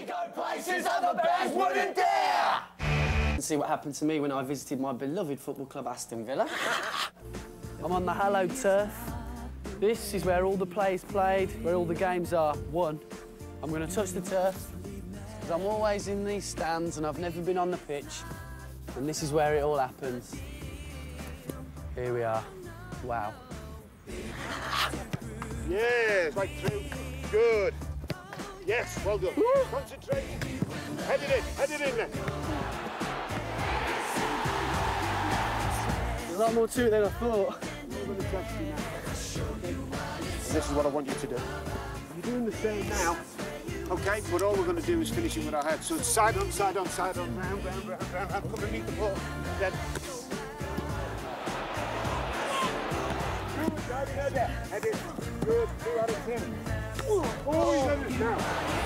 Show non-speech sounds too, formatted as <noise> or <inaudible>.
We go places other bands wouldn't dare! See what happened to me when I visited my beloved football club, Aston Villa. <laughs> I'm on the hallowed turf. This is where all the plays played, where all the games are won. I'm going to touch the turf, because I'm always in these stands and I've never been on the pitch. And this is where it all happens. Here we are. Wow. Yes, right through. Good. Yes, well done. Concentrate. Head it in, head it in there. There's a lot more to it than I thought. This is what I want you to do. You're doing the same now. Okay, but all we're going to do is finish it with our head. So it's side on, side on, side on, round, round, round, round, round. Come and meet the ball. Then. Good, head in. Head in. Good, two out of ten. Oh, he's now.